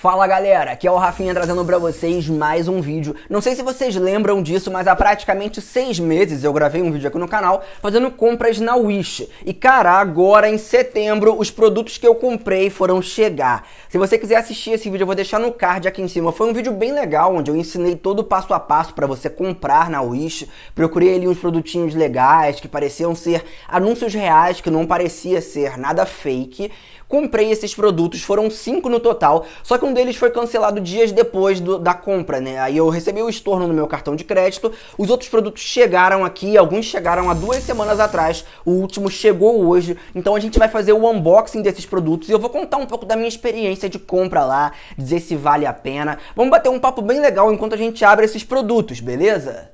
Fala galera, aqui é o Rafinha trazendo pra vocês mais um vídeo. Não sei se vocês lembram disso, mas há praticamente seis meses eu gravei um vídeo aqui no canal fazendo compras na Wish. E cara, agora em setembro os produtos que eu comprei foram chegar. Se você quiser assistir esse vídeo eu vou deixar no card aqui em cima. Foi um vídeo bem legal onde eu ensinei todo o passo a passo para você comprar na Wish. Procurei ali uns produtinhos legais que pareciam ser anúncios reais, que não parecia ser nada fake. Comprei esses produtos, foram cinco no total, só que um deles foi cancelado dias depois do, da compra, né? Aí eu recebi o estorno no meu cartão de crédito, os outros produtos chegaram aqui, alguns chegaram há duas semanas atrás, o último chegou hoje, então a gente vai fazer o unboxing desses produtos e eu vou contar um pouco da minha experiência de compra lá, dizer se vale a pena. Vamos bater um papo bem legal enquanto a gente abre esses produtos, beleza?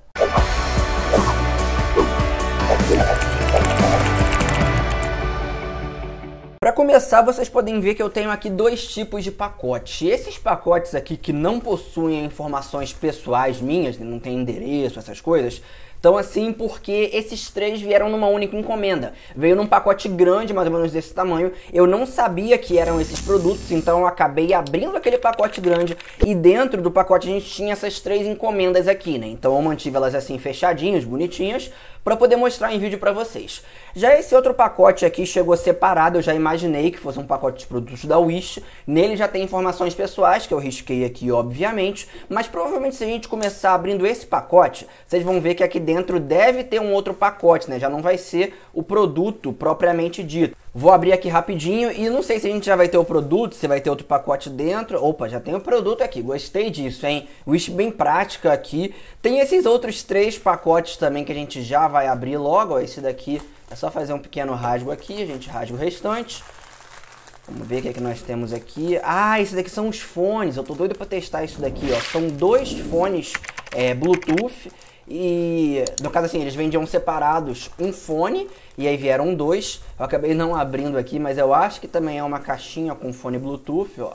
Para começar, vocês podem ver que eu tenho aqui dois tipos de pacotes. Esses pacotes aqui que não possuem informações pessoais minhas, não tem endereço, essas coisas, então assim, porque esses três vieram numa única encomenda. Veio num pacote grande, mais ou menos desse tamanho. Eu não sabia que eram esses produtos, então eu acabei abrindo aquele pacote grande e dentro do pacote a gente tinha essas três encomendas aqui, né? Então eu mantive elas assim fechadinhas, bonitinhas, para poder mostrar em vídeo para vocês. Já esse outro pacote aqui chegou separado, eu já imaginei que fosse um pacote de produtos da Wish. Nele já tem informações pessoais que eu risquei aqui, obviamente, mas provavelmente se a gente começar abrindo esse pacote, vocês vão ver que aqui dentro deve ter um outro pacote, né? Já não vai ser o produto propriamente dito. Vou abrir aqui rapidinho e não sei se a gente já vai ter o produto, se vai ter outro pacote dentro. Opa, já tem o produto aqui, gostei disso, hein? Wish bem prática aqui. Tem esses outros três pacotes também que a gente já vai abrir logo. Esse daqui é só fazer um pequeno rasgo aqui, a gente rasga o restante. Vamos ver o que, é que nós temos aqui. Ah, esses daqui são os fones. Eu tô doido para testar isso daqui, ó. São dois fones é, Bluetooth. E no caso assim, eles vendiam separados um fone e aí vieram dois. Eu acabei não abrindo aqui, mas eu acho que também é uma caixinha com fone Bluetooth, ó.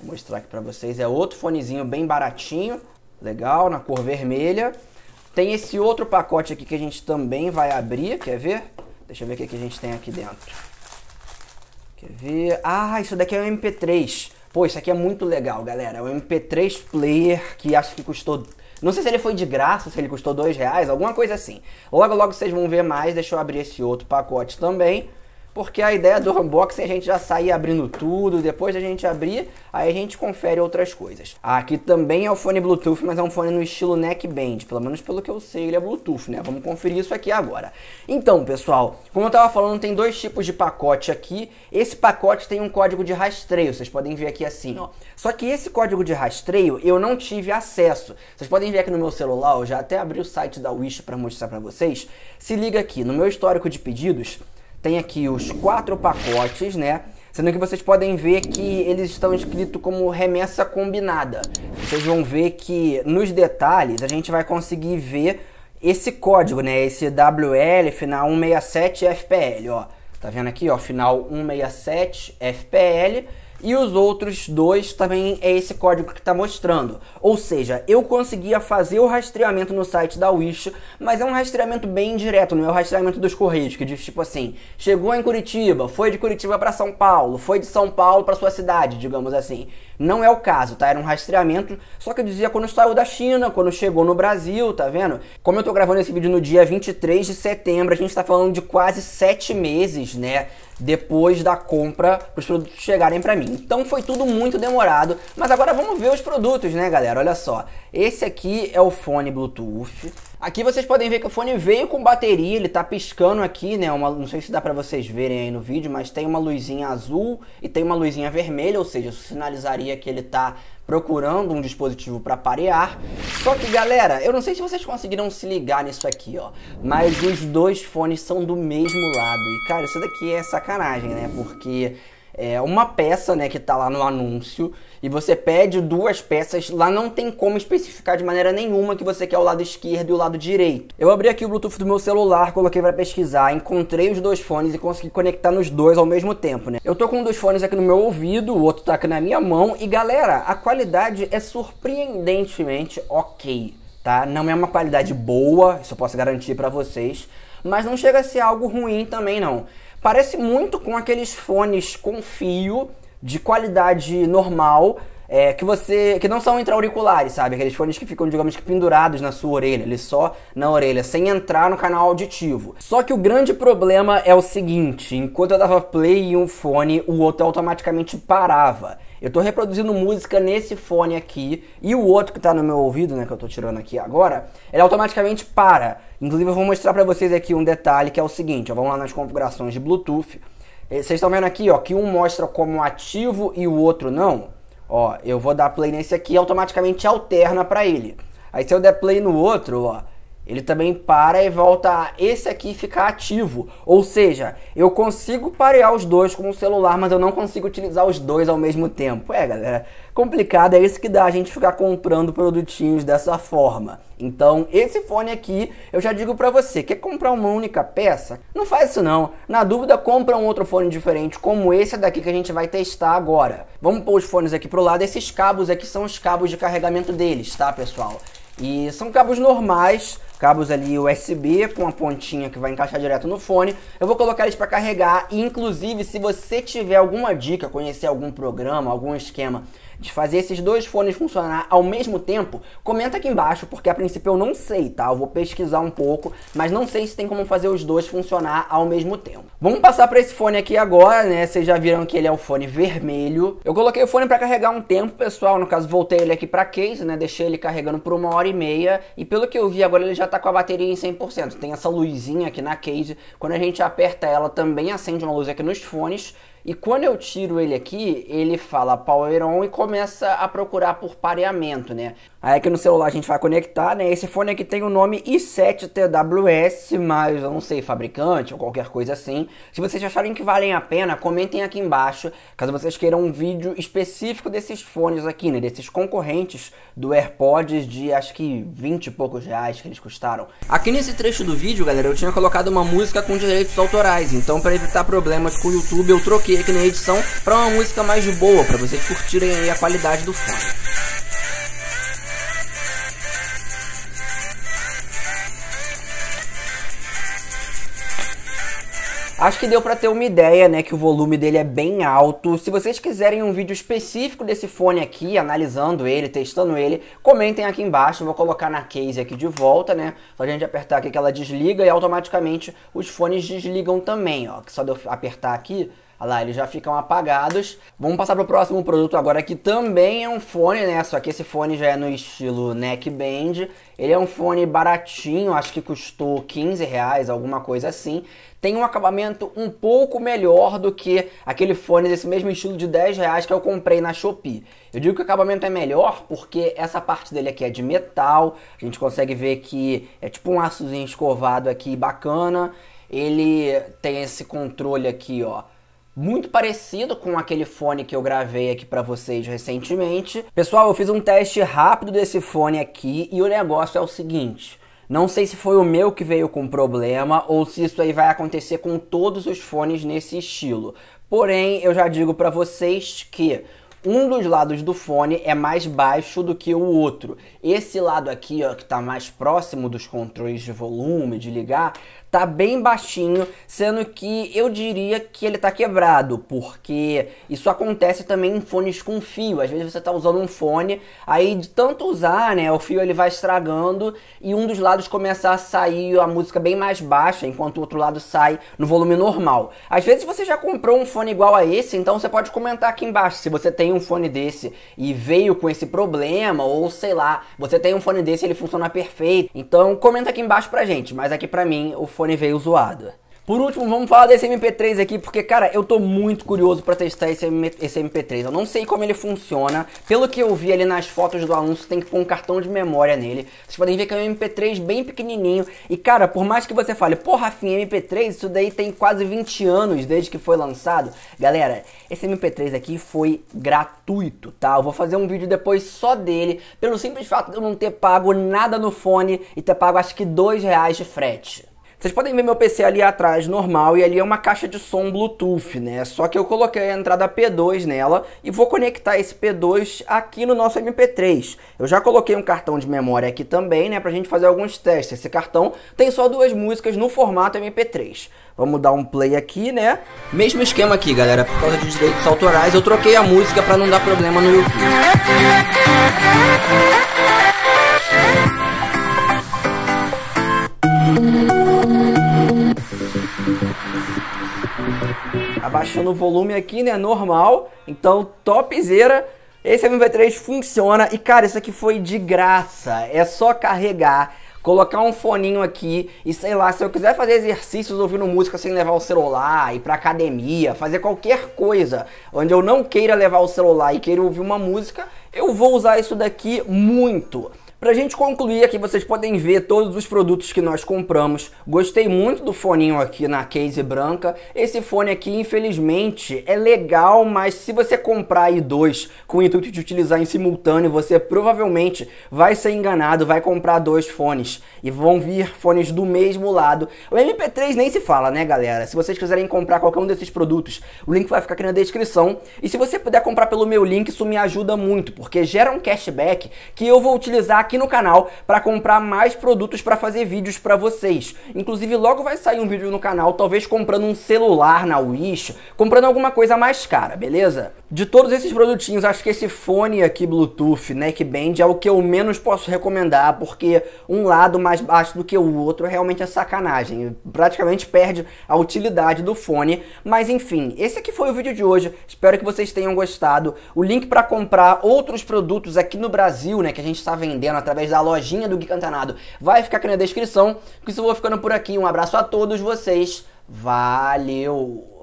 Vou mostrar aqui pra vocês. É outro fonezinho bem baratinho, legal, na cor vermelha. Tem esse outro pacote aqui que a gente também vai abrir, quer ver? Deixa eu ver o que, que a gente tem aqui dentro. Quer ver? Ah, isso daqui é um MP3. Pô, isso aqui é muito legal, galera. É um MP3 player que acho que custou não sei se ele foi de graça, se ele custou dois reais, alguma coisa assim. Logo, logo vocês vão ver mais. Deixa eu abrir esse outro pacote também porque a ideia do unboxing é a gente já sair abrindo tudo, depois a gente abrir, aí a gente confere outras coisas. Aqui também é o fone Bluetooth, mas é um fone no estilo neckband, pelo menos pelo que eu sei ele é Bluetooth, né? Vamos conferir isso aqui agora. Então, pessoal, como eu estava falando, tem dois tipos de pacote aqui. Esse pacote tem um código de rastreio, vocês podem ver aqui assim, ó. Só que esse código de rastreio eu não tive acesso. Vocês podem ver aqui no meu celular, eu já até abri o site da Wish para mostrar para vocês. Se liga aqui, no meu histórico de pedidos, tem aqui os quatro pacotes, né? Sendo que vocês podem ver que eles estão escritos como remessa combinada. Vocês vão ver que nos detalhes a gente vai conseguir ver esse código, né? Esse WL final 167 FPL, ó. Tá vendo aqui, ó, final 167 FPL e os outros dois também é esse código que está mostrando. Ou seja, eu conseguia fazer o rastreamento no site da Wish, mas é um rastreamento bem direto, não é o rastreamento dos Correios, que diz tipo assim: chegou em Curitiba, foi de Curitiba para São Paulo, foi de São Paulo para sua cidade, digamos assim. Não é o caso, tá? Era um rastreamento, só que dizia quando saiu da China, quando chegou no Brasil, tá vendo? Como eu tô gravando esse vídeo no dia 23 de setembro, a gente tá falando de quase sete meses, né? Depois da compra para os produtos chegarem para mim. Então foi tudo muito demorado, mas agora vamos ver os produtos, né, galera? Olha só, esse aqui é o fone Bluetooth. Aqui vocês podem ver que o fone veio com bateria, ele tá piscando aqui, né? Uma, não sei se dá para vocês verem aí no vídeo, mas tem uma luzinha azul e tem uma luzinha vermelha, ou seja, sinalizaria que ele tá procurando um dispositivo para parear. Só que, galera, eu não sei se vocês conseguiram se ligar nisso aqui, ó, mas os dois fones são do mesmo lado. E, cara, isso daqui é sacanagem, né? Porque é uma peça, né, que tá lá no anúncio e você pede duas peças, lá não tem como especificar de maneira nenhuma que você quer o lado esquerdo e o lado direito. Eu abri aqui o Bluetooth do meu celular, coloquei para pesquisar, encontrei os dois fones e consegui conectar nos dois ao mesmo tempo, né? Eu tô com um dos fones aqui no meu ouvido, o outro tá aqui na minha mão e galera, a qualidade é surpreendentemente ok, tá? Não é uma qualidade boa, isso eu posso garantir para vocês, mas não chega a ser algo ruim também não. Parece muito com aqueles fones com fio de qualidade normal, é, que você. que não são intra-auriculares, sabe? Aqueles fones que ficam, digamos que, pendurados na sua orelha, eles só na orelha, sem entrar no canal auditivo. Só que o grande problema é o seguinte: enquanto eu dava play em um fone, o outro automaticamente parava. Eu tô reproduzindo música nesse fone aqui e o outro que tá no meu ouvido, né, que eu tô tirando aqui agora, ele automaticamente para. Inclusive eu vou mostrar para vocês aqui um detalhe que é o seguinte, ó, vamos lá nas configurações de Bluetooth. Eh, vocês estão vendo aqui, ó, que um mostra como ativo e o outro não. Ó, eu vou dar play nesse aqui automaticamente alterna para ele. Aí se eu der play no outro, ó, ele também para e volta a esse aqui ficar ativo. Ou seja, eu consigo parear os dois com o celular, mas eu não consigo utilizar os dois ao mesmo tempo. É, galera, complicado, é isso que dá a gente ficar comprando produtinhos dessa forma. Então, esse fone aqui, eu já digo para você, quer comprar uma única peça? Não faz isso não. Na dúvida, compra um outro fone diferente, como esse daqui que a gente vai testar agora. Vamos pôr os fones aqui pro lado. Esses cabos aqui são os cabos de carregamento deles, tá, pessoal? E são cabos normais, cabos ali USB com a pontinha que vai encaixar direto no fone. Eu vou colocar eles para carregar e inclusive se você tiver alguma dica, conhecer algum programa, algum esquema de fazer esses dois fones funcionar ao mesmo tempo, comenta aqui embaixo, porque a princípio eu não sei, tá? Eu vou pesquisar um pouco, mas não sei se tem como fazer os dois funcionar ao mesmo tempo. Vamos passar para esse fone aqui agora, né? Vocês já viram que ele é o fone vermelho. Eu coloquei o fone para carregar um tempo, pessoal. No caso, voltei ele aqui para case, né? Deixei ele carregando por uma hora e meia. E pelo que eu vi, agora ele já tá com a bateria em 100%. Tem essa luzinha aqui na case. Quando a gente aperta ela, também acende uma luz aqui nos fones. E quando eu tiro ele aqui, ele fala Power On e começa a procurar por pareamento, né? Aí aqui no celular a gente vai conectar, né? Esse fone aqui tem o nome i7TWS, mas eu não sei, fabricante ou qualquer coisa assim. Se vocês acharem que valem a pena, comentem aqui embaixo, caso vocês queiram um vídeo específico desses fones aqui, né? Desses concorrentes do AirPods de acho que 20 e poucos reais que eles custaram. Aqui nesse trecho do vídeo, galera, eu tinha colocado uma música com direitos autorais, então para evitar problemas com o YouTube, eu troquei aqui na edição para uma música mais boa, para vocês curtirem aí a qualidade do fone. Acho que deu para ter uma ideia, né, que o volume dele é bem alto. Se vocês quiserem um vídeo específico desse fone aqui, analisando ele, testando ele, comentem aqui embaixo. Eu vou colocar na case aqui de volta, né? Só a gente apertar aqui que ela desliga e automaticamente os fones desligam também, ó. Só de eu apertar aqui, Olha lá, eles já ficam apagados. Vamos passar para o próximo produto agora, que também é um fone, né? Só que esse fone já é no estilo neckband. Ele é um fone baratinho, acho que custou 15 reais, alguma coisa assim. Tem um acabamento um pouco melhor do que aquele fone desse mesmo estilo de 10 reais que eu comprei na Shopee. Eu digo que o acabamento é melhor porque essa parte dele aqui é de metal. A gente consegue ver que é tipo um açozinho escovado aqui bacana. Ele tem esse controle aqui, ó muito parecido com aquele fone que eu gravei aqui para vocês recentemente. Pessoal, eu fiz um teste rápido desse fone aqui e o negócio é o seguinte. Não sei se foi o meu que veio com problema ou se isso aí vai acontecer com todos os fones nesse estilo. Porém, eu já digo para vocês que um dos lados do fone é mais baixo do que o outro. Esse lado aqui, ó, que está mais próximo dos controles de volume, de ligar, tá bem baixinho, sendo que eu diria que ele tá quebrado, porque isso acontece também em fones com fio. Às vezes você tá usando um fone, aí de tanto usar, né, o fio ele vai estragando e um dos lados começa a sair a música bem mais baixa, enquanto o outro lado sai no volume normal. Às vezes você já comprou um fone igual a esse, então você pode comentar aqui embaixo se você tem um fone desse e veio com esse problema ou sei lá, você tem um fone desse e ele funciona perfeito. Então comenta aqui embaixo pra gente, mas aqui pra mim o fone fone veio zoado. Por último, vamos falar desse MP3 aqui, porque, cara, eu tô muito curioso para testar esse, esse MP3. Eu não sei como ele funciona. Pelo que eu vi ali nas fotos do anúncio, tem que pôr um cartão de memória nele. Vocês podem ver que é um MP3 bem pequenininho. E, cara, por mais que você fale, porra, Rafinha, MP3, isso daí tem quase 20 anos desde que foi lançado. Galera, esse MP3 aqui foi gratuito, tá? Eu vou fazer um vídeo depois só dele, pelo simples fato de eu não ter pago nada no fone e ter pago acho que dois reais de frete. Vocês podem ver meu PC ali atrás, normal, e ali é uma caixa de som Bluetooth, né? Só que eu coloquei a entrada P2 nela e vou conectar esse P2 aqui no nosso MP3. Eu já coloquei um cartão de memória aqui também, né, pra gente fazer alguns testes. Esse cartão tem só duas músicas no formato MP3. Vamos dar um play aqui, né? Mesmo esquema aqui, galera, por causa de direitos autorais, eu troquei a música para não dar problema no YouTube. Abaixando o volume aqui, né? Normal. Então, topzera. Esse MP3 funciona. E, cara, isso aqui foi de graça. É só carregar colocar um foninho aqui e sei lá, se eu quiser fazer exercícios ouvindo música sem levar o celular, ir pra academia, fazer qualquer coisa onde eu não queira levar o celular e queira ouvir uma música, eu vou usar isso daqui muito. Pra gente concluir aqui, vocês podem ver todos os produtos que nós compramos. Gostei muito do foninho aqui na case branca. Esse fone aqui, infelizmente, é legal, mas se você comprar aí dois com o intuito de utilizar em simultâneo, você provavelmente vai ser enganado, vai comprar dois fones e vão vir fones do mesmo lado. O MP3 nem se fala, né, galera? Se vocês quiserem comprar qualquer um desses produtos, o link vai ficar aqui na descrição. E se você puder comprar pelo meu link, isso me ajuda muito, porque gera um cashback que eu vou utilizar aqui aqui no canal para comprar mais produtos para fazer vídeos para vocês. Inclusive, logo vai sair um vídeo no canal, talvez comprando um celular na Wish, comprando alguma coisa mais cara, beleza? De todos esses produtinhos, acho que esse fone aqui Bluetooth Neckband é o que eu menos posso recomendar, porque um lado mais baixo do que o outro realmente é sacanagem. Praticamente perde a utilidade do fone. Mas enfim, esse aqui foi o vídeo de hoje. Espero que vocês tenham gostado. O link para comprar outros produtos aqui no Brasil, né, que a gente está vendendo através da lojinha do Gui Cantanado, vai ficar aqui na descrição. Com isso eu vou ficando por aqui. Um abraço a todos vocês. Valeu!